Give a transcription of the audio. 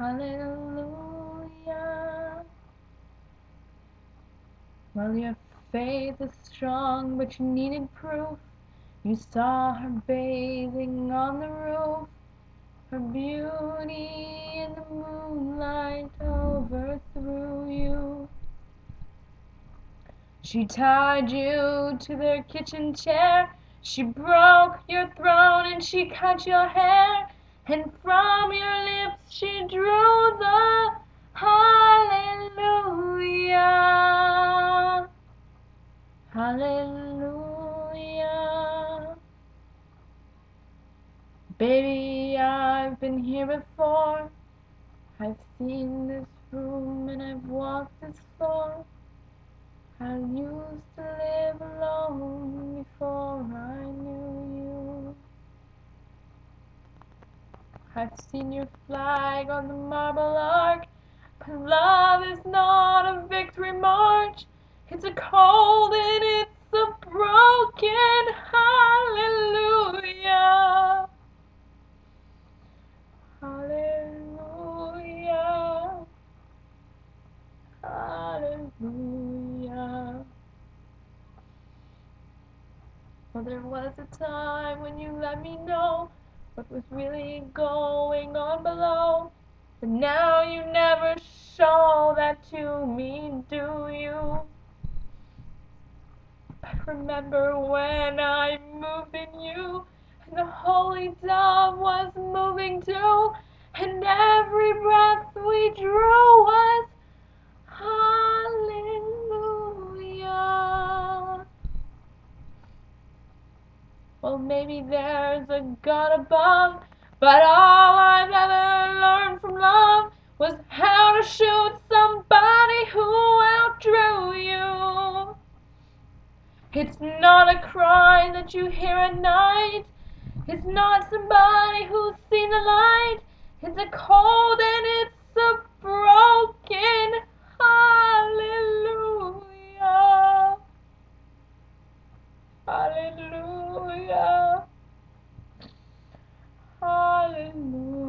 Hallelujah. Well, your faith is strong, but you needed proof. You saw her bathing on the roof, her beauty in the moonlight overthrew you. She tied you to their kitchen chair, she broke your throne and she cut your hair, and from she drew the Hallelujah. Hallelujah. Baby, I've been here before. I've seen this room and I've walked this floor. I used to live alone I've seen your flag on the marble arch, but love is not a victory march. It's a cold and it's a broken hallelujah. Hallelujah. Hallelujah. Well, there was a time when you let me know what was really going on below. But now you never show that to me, do you? But remember when I moved in you, and the holy dove was moving too, and every breath we drew was Well, maybe there's a God above, but all I've ever learned from love was how to shoot somebody who outdrew you. It's not a cry that you hear at night. It's not somebody who's seen the light. It's a cold and it's Hallelujah. Hallelujah.